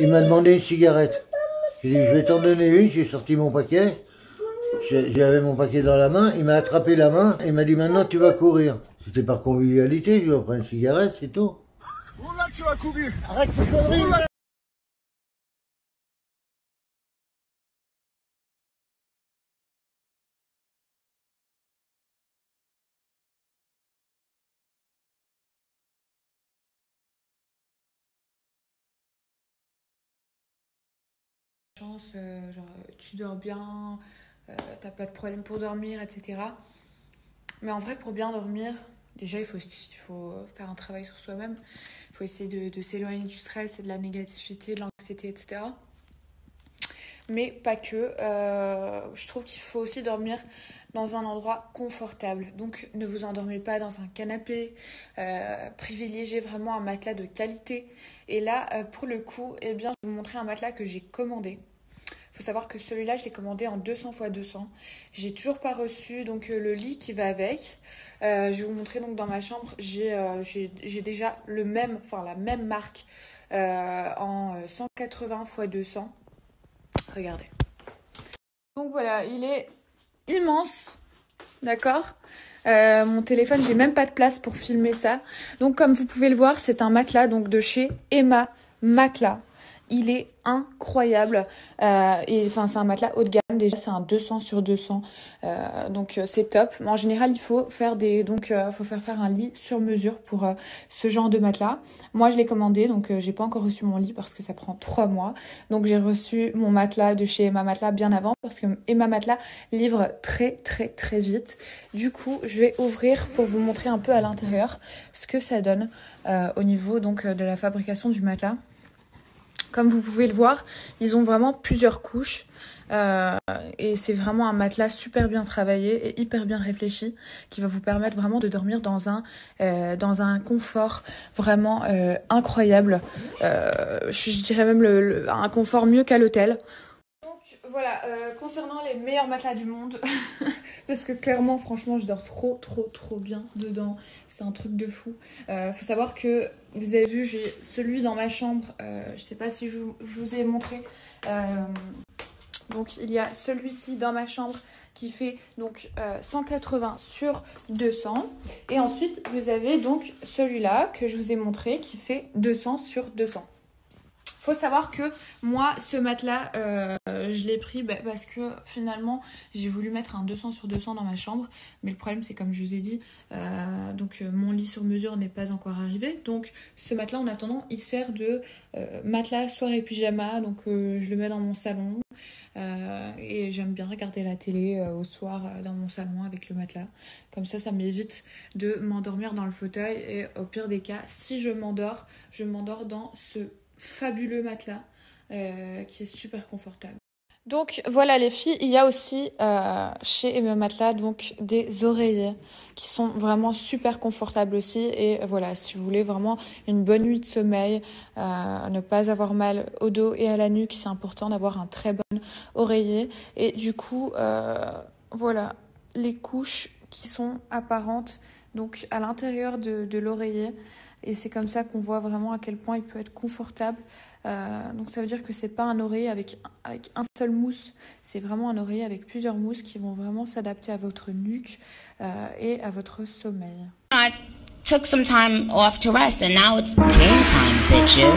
Il m'a demandé une cigarette. J'ai dit, je vais t'en donner une, j'ai sorti mon paquet. J'avais mon paquet dans la main, il m'a attrapé la main et il m'a dit maintenant tu vas courir. C'était par convivialité, je lui ai pris une cigarette, c'est tout. Où là tu vas courir Arrête tes conneries chance, euh, genre tu dors bien, euh, t'as pas de problème pour dormir, etc. Mais en vrai, pour bien dormir, déjà il faut, il faut faire un travail sur soi-même. Il faut essayer de, de s'éloigner du stress et de la négativité, de l'anxiété, etc. Mais pas que. Euh, je trouve qu'il faut aussi dormir dans un endroit confortable. Donc ne vous endormez pas dans un canapé. Euh, privilégiez vraiment un matelas de qualité. Et là, euh, pour le coup, eh bien, je vais vous montrer un matelas que j'ai commandé. Il faut savoir que celui-là, je l'ai commandé en 200 x 200. J'ai toujours pas reçu donc le lit qui va avec. Je vais vous montrer donc dans ma chambre, j'ai déjà le même, la même marque en 180 x 200. Regardez. Donc voilà, il est immense, d'accord? Euh, mon téléphone, j'ai même pas de place pour filmer ça. Donc comme vous pouvez le voir, c'est un matelas donc de chez Emma Matelas. Il est incroyable. Euh, et enfin, c'est un matelas haut de gamme. Déjà, c'est un 200 sur 200. Euh, donc, euh, c'est top. Mais en général, il faut faire des, donc, faire un lit sur mesure pour ce genre de matelas. Moi, je l'ai commandé, donc j'ai pas encore reçu mon lit parce que ça prend trois mois. Donc, j'ai reçu mon matelas de chez Emma Matelas bien avant parce que Emma Matelas livre très, très, très vite. Du coup, je vais ouvrir pour vous montrer un peu à l'intérieur ce que ça donne au niveau donc de la fabrication du matelas. Comme vous pouvez le voir, ils ont vraiment plusieurs couches. Euh, et c'est vraiment un matelas super bien travaillé et hyper bien réfléchi qui va vous permettre vraiment de dormir dans un, euh, dans un confort vraiment euh, incroyable. Je, dirais même le- un confort mieux qu'à l'hôtel. Voilà, euh, concernant les meilleurs matelas du monde, parce que clairement, franchement, je dors trop, trop, trop bien dedans. C'est un truc de fou. Euh, faut savoir que vous avez vu, j'ai celui dans ma chambre. euh, je sais pas si je, vous- je vous ai montré. Euh, donc il y a celui-ci dans ma chambre qui fait donc euh, 180 sur 200. Et ensuite vous avez donc celui-là que je vous ai montré qui fait 200 sur 200. Faut savoir que moi, ce matelas, euh, je l'ai pris bah, parce que finalement, j'ai voulu mettre un 200 sur 200 dans ma chambre. Mais le problème, c'est comme je vous ai dit, euh, donc euh, mon lit sur mesure n'est pas encore arrivé. Donc ce matelas, en attendant, il sert de matelas soirée pyjama. Donc je le mets dans mon salon. Euh, et j'aime bien regarder la télé euh, au soir euh, dans mon salon avec le matelas. Comme ça, ça m'évite de m'endormir dans le fauteuil. Et au pire des cas, si je m'endors, je m'endors dans ce fabuleux matelas qui est super confortable. Donc voilà les filles, il y a aussi euh, chez Emma Matelas donc des oreillers qui sont vraiment super confortables aussi. Et voilà si vous voulez vraiment une bonne nuit de sommeil, euh, ne pas avoir mal au dos et à la nuque, c'est important d'avoir un très bon oreiller. Et du coup euh, voilà les couches qui sont apparentes donc à l'intérieur de, de l'oreiller et c'est comme ça qu'on voit vraiment à quel point il peut être confortable. Euh, donc ça veut dire que c'est pas un oreiller avec, avec un seul mousse, c'est vraiment un oreiller avec plusieurs mousses qui vont vraiment s'adapter à votre nuque euh, et à votre sommeil. I took some time off to rest, and now it's game time, bitches.